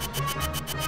you